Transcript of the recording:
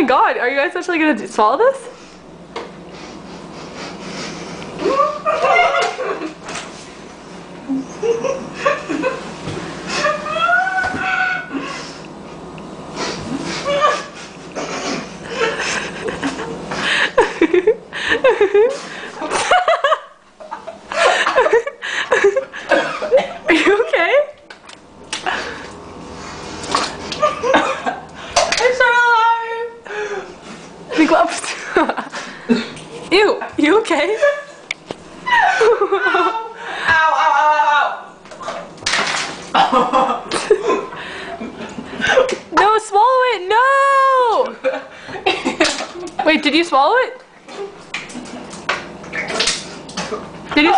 my god, are you guys actually gonna swallow this? Are you okay? Okay? Ow, ow, ow, ow, No, swallow it. No. Wait, did you swallow it? Did you?